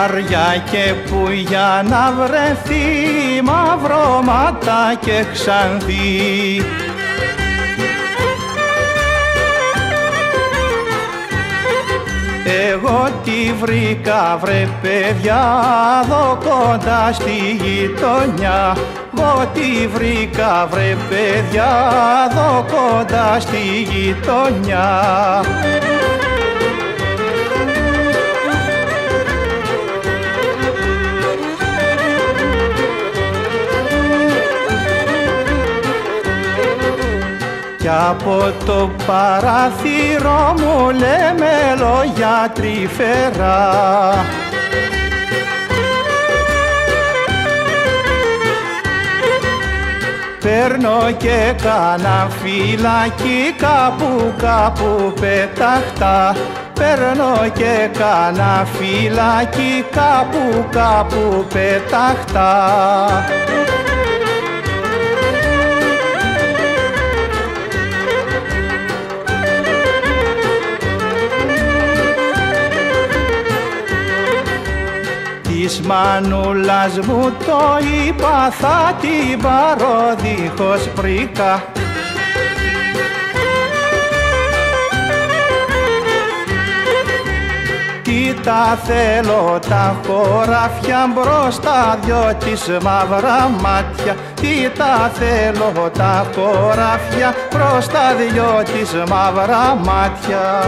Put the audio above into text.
Αριά και που για να βρεθεί μαύρο ματά και ξανθή Εγώ τη βρήκα βρε παιδιά δω κοντά στη γειτονιά. Εγώ τη βρήκα βρε παιδιά δω κοντά στη γειτονιά Κι από το παράθυρο μου λέμε λόγια τρυφερά. Παίρνω και κάνα φυλάκι κάπου κάπου πεταχτά. Παίρνω και κάνα φυλάκι κάπου κάπου πεταχτά Της μανούλας μου το είπα θα την πάρω δίχως πρίκα Τι τα θέλω τα χωράφια μπροστά δυο της μαύρα μάτια. Τι τα θέλω τα χωράφια μπροστά δυο της μαύρα μάτια